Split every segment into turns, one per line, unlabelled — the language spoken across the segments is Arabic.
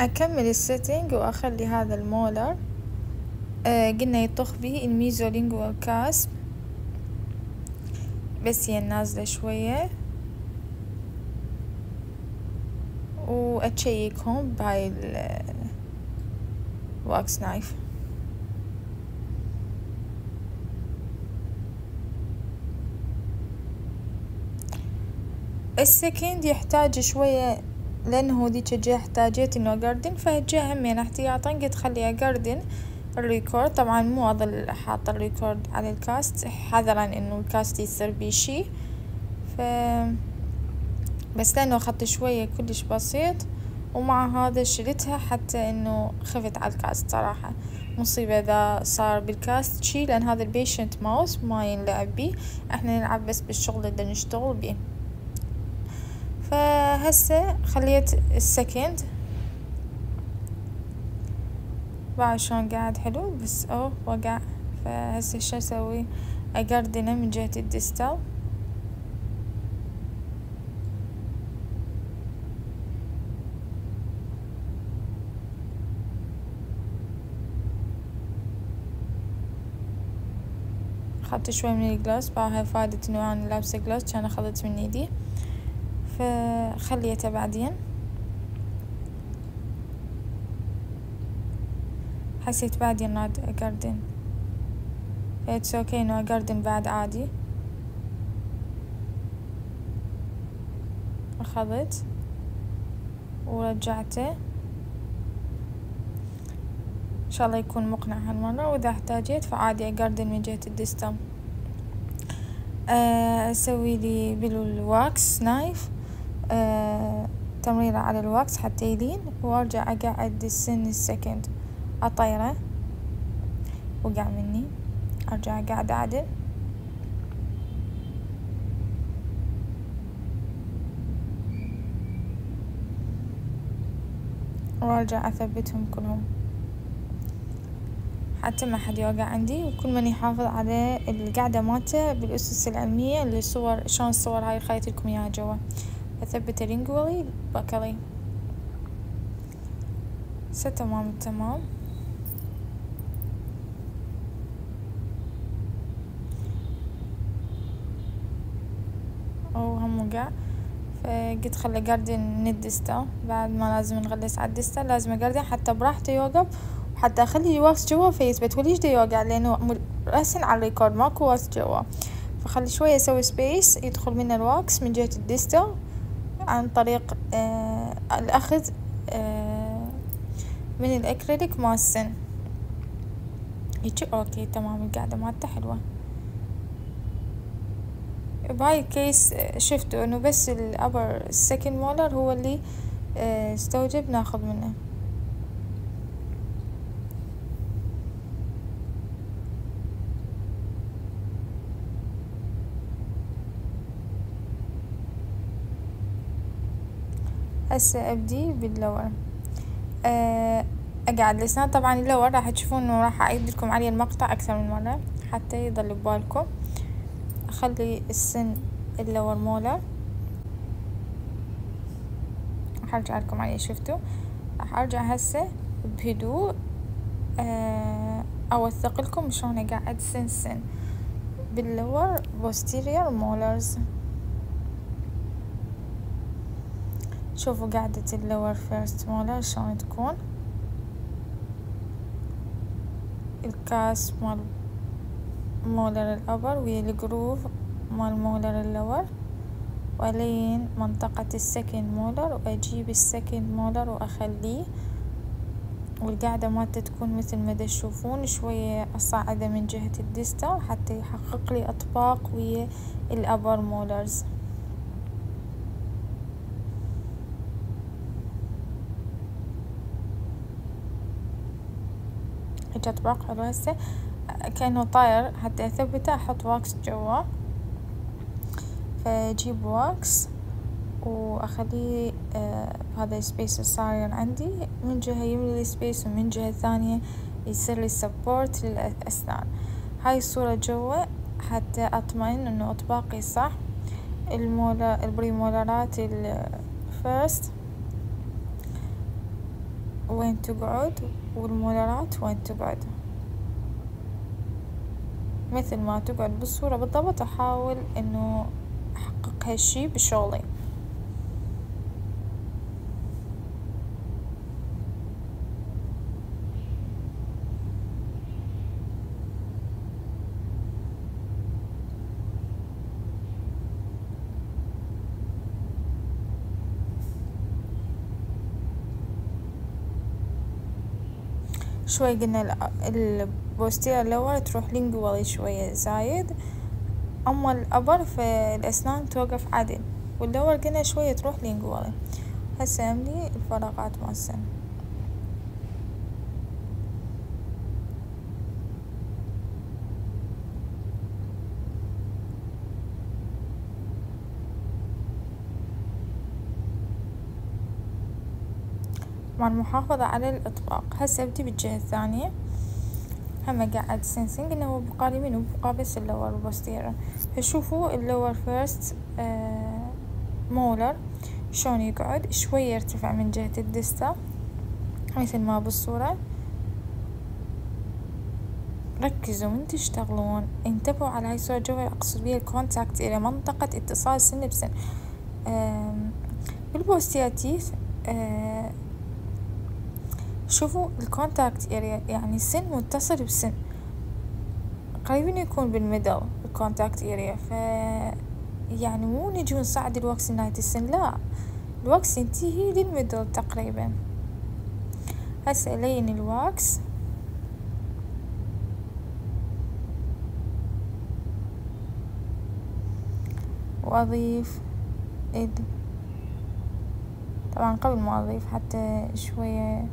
أكمل ال setting وأخلي هذا ال molar آه قلنا يطخ به ال mesiolingual cusp بس هي نازلة شوية. وأتشيكهم بهاي ال wax knife. ال second يحتاج شوية لأنه ذيك الجهة احتاجيت إنه أقردن فهالجهة همين احتياطا قلت خلي أقردن ال record. طبعا مو أظل حاطة ال record على ال cast حذرا إنه ال cast يصير بيه شي ف بس لأنه أخذت شوية كلش بسيط ومع هذا شلتها حتى إنه خفت على ال cast صراحة. مصيبة إذا صار بال cast شي لأن هذا ال patient mouth ما ينلعب بيه. إحنا نلعب بس بالشغل اللي نشتغل بيه. فهسه خليت ال second. بعد شلون قاعد حلو؟ بس اوه وقع. فهسه شو أسوي؟ أقردنه من جهة ال distal. اخذت شوي من الجلاس بعدها فادة انه أنا لابسة جلاس كان اخذت من ايدي فخليته بعدين. حسيت بعدين راد اقردن اتس أوكي انه اقردن بعد عادي. أخذت ورجعته. إن شاء الله يكون مقنع هالمرة وإذا احتاجيت فعادي اقردن من جهة ال distal آه، أسوي لي بال wax knife تمريرة على ال wax حتى يلين وأرجع أقعد السن ال second أطيرة. وقع مني. أرجع أقعد أعدل. وأرجع أثبتهم كلهم. حتى ما حد يوقع عندي وكل من يحافظ على القعدة مالته بالأسس العلمية اللي صور شلون الصور هاي خليت لكم إياها جوا. أثبت لينجولي بكلي تمام التمام أو هم وقع فقلت خلي قردن من بعد ما لازم نغلس على لازم أقردن حتى براحته يوقف وحتى أخلي wax جوا فيثبت وليش دا يوقع لأنه راسن على ال record ماكو wax جوا. فخلي شوية أسوي space يدخل منه ال wax من جهة ال distal عن طريق آه الأخذ آه من الأكريليك مال السن هيجي okay تمام القاعدة مالته حلوة. بهاي ال case آه، شفتوا إنه بس ال upper second molar هو اللي استوجب ناخذ منه. هسه أبدي بال lower آه، أقعد الاسنان طبعا ال lower راح تشوفون إنه راح أعيد لكم عليه المقطع أكثر من مرة حتى يضل ببالكم. أخلي السن ال lower molar. راح أرجع لكم عليه شفتوا؟ راح أرجع هسه بهدوء. آه، أوثق لكم شلون أقعد سن سن. بال lower posterior molars شوفوا قاعدة ال lower first molar شلون تكون ال cusp مال molar ال upper ويا ال groove مال molar ال lower ولين منطقة ال second molar وأجيب ال second molar وأخليه والقاعدة مالته تكون مثل ما تشوفون شوية أصعده من جهة ال distal حتى يحقق لي أطباق ويا ال upper molars اجت باق حلو كأنه طاير حتى اثبته أحط واكس جوا. فأجيب واكس وأخليه آه هذا السبيس الصاير عندي. من جهة يملي السبيس ومن جهة ثانية يصير لي سبورت للأسنان. هاي الصورة جوا. حتى أطمئن إنه أطباقي صح. المولا البريمولارات الفيرست وين تقعد والمولرات وين تقعد. مثل ما تقعد بالصورة بالضبط أحاول إنه أحقق هالشي بشغلي. شوي قلنا ال posterior ال lower تروح lingually شوية زايد. أما ال upper في الأسنان توقف عدل وال lower قلنا شوية تروح lingually. هسه أملي الفراغات مال السن. مع المحافظة على الإطباق. هسه أبدي بالجهة الثانية؟ هم قاعد سنسنج إنه هو بقى لي منو بقى بس ال lower posterior فشوفوا ال lower first آه molar. شلون يقعد؟ شوية يرتفع من جهة ال distal مثل ما بالصورة. ركزوا من تشتغلون انتبهوا على هاي الصورة جوا اقصد بيها ال contact إلى منطقة اتصال سن بسن بال posterior teeth آه شوفوا ال contact area يعني سن متصل بسن. قريبين يكون بال middle ال contact area ف يعني مو نجي نصعد ال wax نهاية السن لا. ال wax ينتهي لل middle تقريبا. هسه الين ال wax وأضيف ال طبعا قبل ما أضيف حتى شوية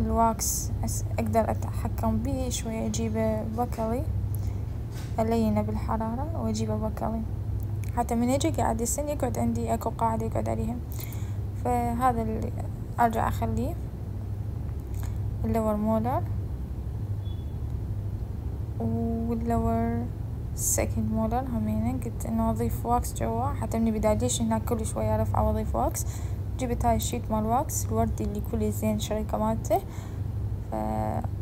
ال wax أقدر أتحكم به شوية اجيبه بكري الينه بالحرارة واجيبه بكري حتى من يجي قاعد السن يقعد عندي أكو قاعدة يقعد عليها. فهذا اللي أرجع أخليه. ال lower molar. وال lower second molar. همينه قلت إنه أضيف wax جوا. حتى من بدايش هناك كل شوية أرفع وأضيف wax؟ جبت هاي ال sheet مال wax الوردي اللي كل زين شركة مالته ف...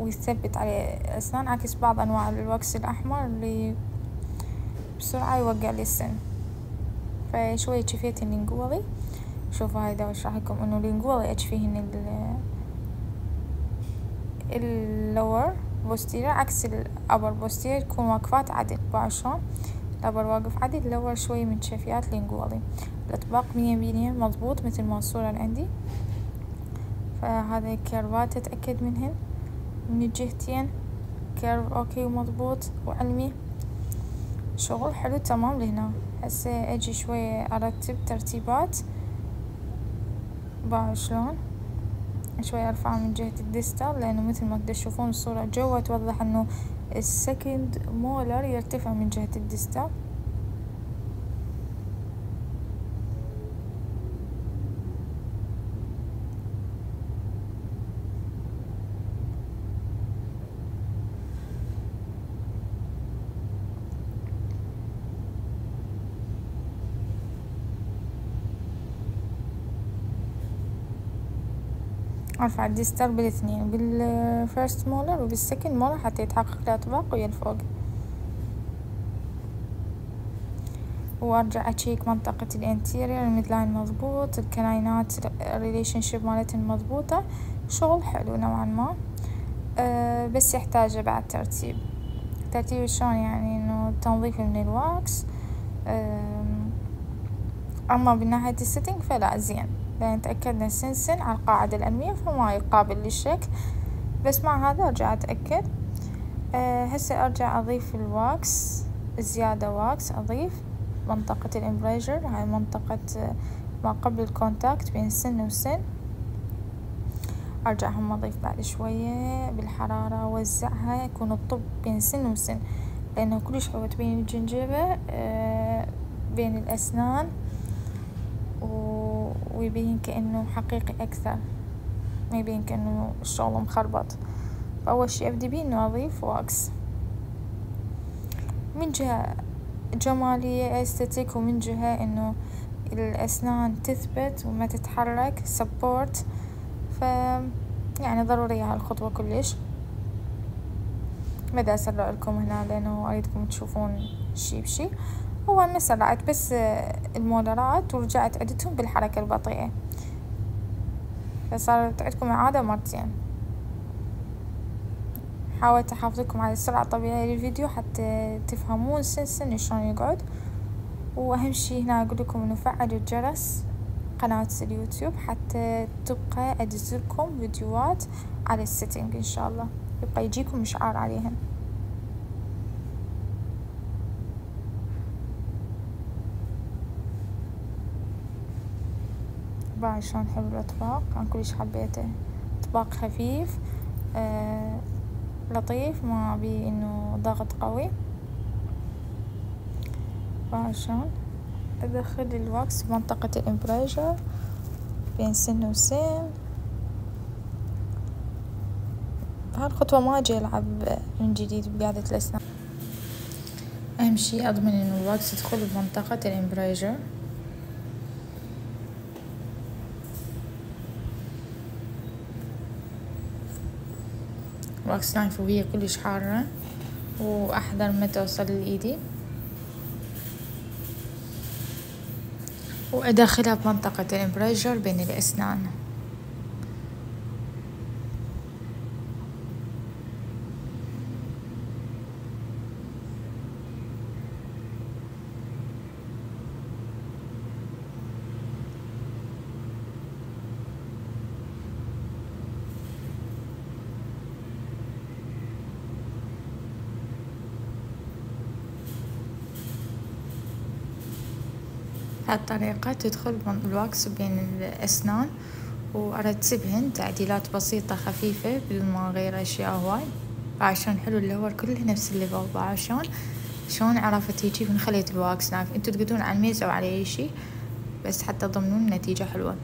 ويثبت عليه الأسنان عكس بعض أنواع ال wax الأحمر اللي بسرعة يوقع لي السن. فشوية shift ال lingually شوفوا هاي دا اشرح لكم إنه ال lingually اجفيهن ال ال lower posterior عكس ال upper posterior تكون واقفات عدل. بعد شلون؟ ال upper واقف عدل ال lower شوي من shift lingually الأطباق مية بالمية مضبوط مثل ما الصورة عندي. فهذا curve ات أتأكد منهن. من الجهتين curve okay ومضبوط وعلمي. شغل حلو تمام لهنا. هسه أجي شوية أرتب ترتيبات. باعوا شلون؟ شوي أرفعها من جهة ال distal لأنه مثل ما تشوفون الصورة جوا توضح إنه ال second molar يرتفع من جهة ال distal. ارفع ال distal بالاثنين بال first molar وبال second molar حتى يتحقق الاطباق ويا الفوق. وأرجع أشيك منطقة ال anterior ال midline مضبوط ال canine ات ال relationship مالتهن مضبوطة شغل حلو نوعا ما. أه بس يحتاج بعد ترتيب. ترتيب شلون؟ يعني إنه تنظيف من ال wax. أه أما بالناحية ال setting فلا زين. لأن تأكدنا سنسن على القاعدة الأمامية فما يقابل للشكل بس مع هذا أرجع أتأكد. أه هسه أرجع أضيف ال wax زيادة wax أضيف منطقة ال embrasure. هاي منطقة ما قبل ال contact بين سن وسن. أرجع هم أضيف بعد شوية بالحرارة أوزعها يكون الطب بين سن وسن لأنه كلش حلوة بين ال gingiva أه بين الأسنان. ويبين كأنه حقيقي أكثر ما يبين كأنه الشغل مخربط فأول شي أبدي بيه إنه أضيف wax. من جهة جمالية aesthetic ومن جهة إنه الأسنان تثبت وما تتحرك support ف يعني ضرورية هالخطوة كلش. بدي أسرع لكم هنا؟ لأنه أريدكم تشوفون شي بشي. هو ما سرعت بس المولرات ورجعت عدتهم بالحركة البطيئة. فصارت عندكم إعادة مرتين. حاولت أحافظ لكم على السرعة الطبيعية للفيديو حتى تفهمون سن سن شلون يقعد. وأهم شي هنا أقول لكم إنه فعلوا الجرس قناة اليوتيوب حتى تبقى أنزلكم فيديوهات على ال setting إن شاء الله. يبقى يجيكم إشعار عليهم. بعد شلون حلو الأطباق أنا كلش حبيته. طباق خفيف آه لطيف ما بي إنه ضغط قوي. بعد شلون؟ أدخل ال wax بمنطقة ال embrasure بين سن وسن. هالخطوة ما أجي ألعب من جديد بقاعدة الأسنان. أهم شي أضمن إنه ال wax يدخل بمنطقة ال embrasure wax knife وهي كلش حارة وأحذر متى توصل لإيدي. وأدخلها بمنطقة الإمبريجر بين الأسنان. هالطريقة تدخل ال wax بين الأسنان وأرتبهن تعديلات بسيطة خفيفة بدون ما أغير أشياء هواي. عشان حلو ال lower كله نفس ال level. عشان شلون عرفت هيجي من خليت ال wax؟ knife انتو تقدرون على الميز أو على أي شي بس حتى تضمنون نتيجة حلوة.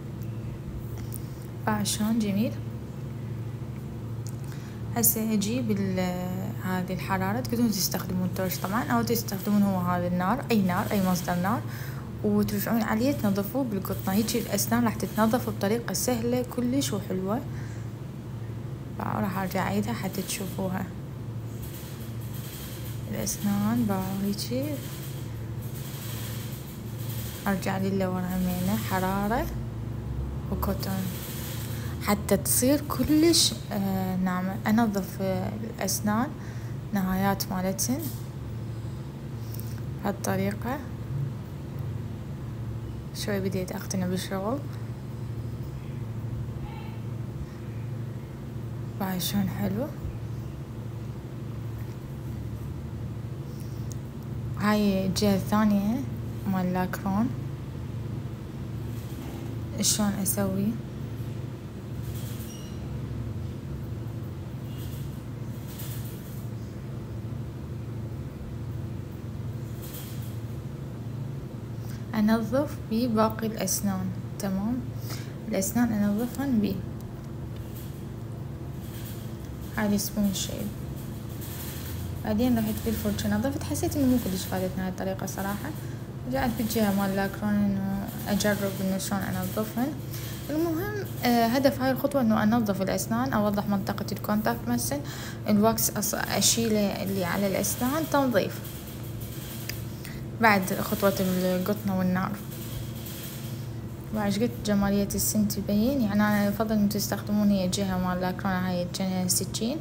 عشان جميل. هسه أجيب هذه الحرارة. تقدرون تستخدمون torch طبعا أو تستخدمون هو هذا النار أي نار أي مصدر نار. وترجعون عليه تنظفوه بالقطنة. هيجي الأسنان راح تتنظف بطريقة سهلة كلش وحلوة. راح أرجع أعيدها حتى تشوفوها. الأسنان باو هيجي أرجع للور عمينة حرارة وكوتون. حتى تصير كلش آه ناعمة. أنظف آه الأسنان نهايات مالتهن بهالطريقة. شوي بديت أقتنع بالشغل. باي شلون حلو؟ هاي الجهة الثانية مال لاكرون. شلون أسوي؟ أنظف بباقي الأسنان. تمام؟ الأسنان أنظفهن بيه هذه spoon shape بعدين رحت بالفرشة نظفت حسيت إنه مو كلش فادتني هاي الطريقة صراحة. رجعت بالجهة مال Lecron إنه أجرب إنه شلون أنظفهن. المهم آه هدف هاي الخطوة إنه أنظف الأسنان أوضح منطقة ال contact مثلا. ال wax اشيله اللي على الأسنان تنظيف. بعد خطوة القطنة والنار. بعد قلت جمالية السن تبين. يعني أنا أفضل إن تستخدمون هي الجهة مال ال Lecron هاي السكين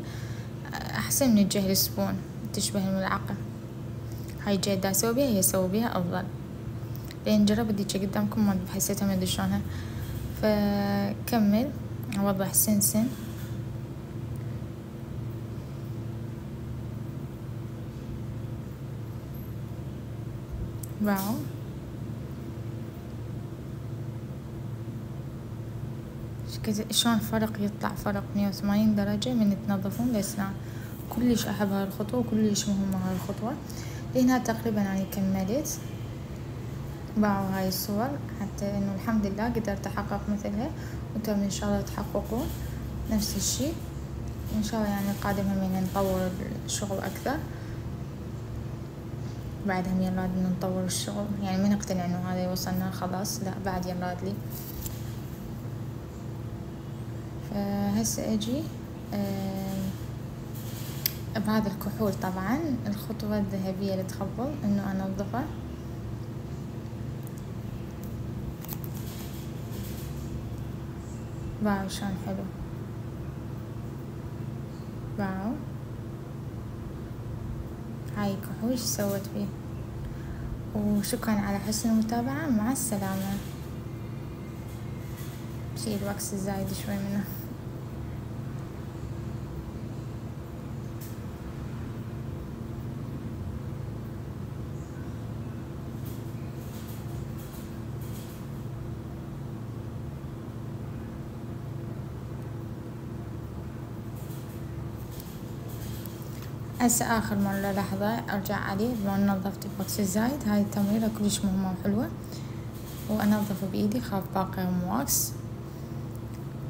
أحسن من الجهة ال spoon تشبه الملعقة. هاي الجهة دا أسوي بيها هي أسوي بيها أفضل. لأن جربت ديجا قدامكم ما حسيتها ما أدري شلونها. فكمل. أوضح سن سن. واو شلون فرق يطلع فرق مية وثمانين درجة من تنظفون الأسنان كلش أحب هاي الخطوة وكلش مهمة هاي الخطوة لهنا تقريبا أنا كملت. باعوا هاي الصور. حتى إنه الحمد لله قدرت أحقق مثلها. وأنتم إن شاء الله تحققون. نفس الشي إن شاء الله يعني قادم همين نطور الشغل أكثر. بعدها يلا بدنا نطور الشغل. يعني ما نقتنع إنه هذا وصلنا خلاص لا بعد يلا لي. فهسه أجي بهذا الكحول طبعا الخطوة الذهبية اللي تخبل إنه انظفه باو شلون حلو. باو هاي كحول سويت فيه وشكرا على حسن المتابعة. مع السلامة. شيل ال wax الزايد شوي منه. هسه آخر مرة لحظة أرجع عليه بما نظفت البوكس الزايد هاي التمريرة كلش مهمة وحلوة. وأنظفه بإيدي خاف باقي wax.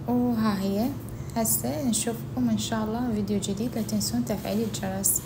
وها هي. هسه نشوفكم إن شاء الله فيديو جديد. لا تنسون تفعيل الجرس.